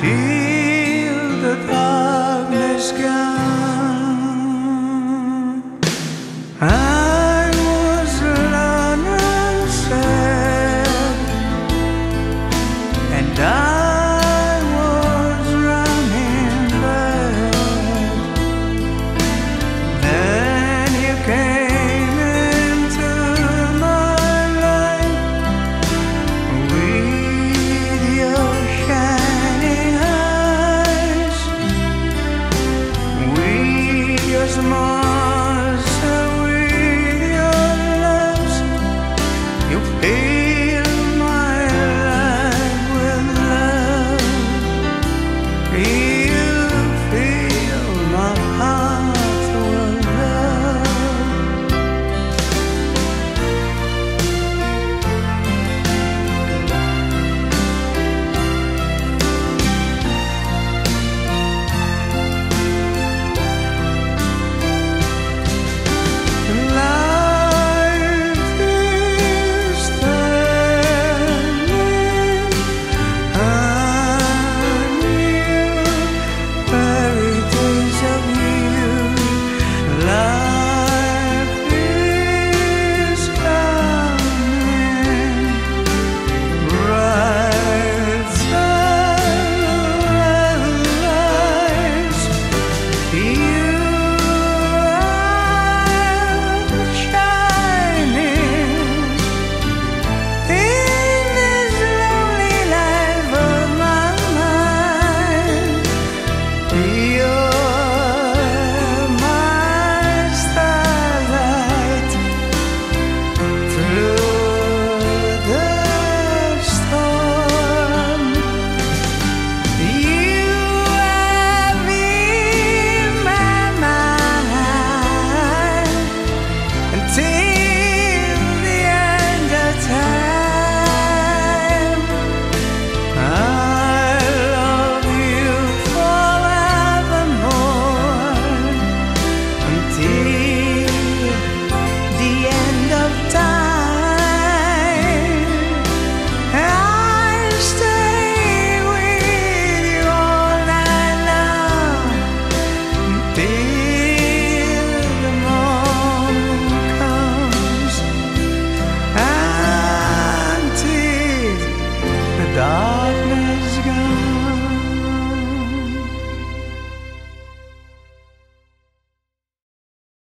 till the darkness comes.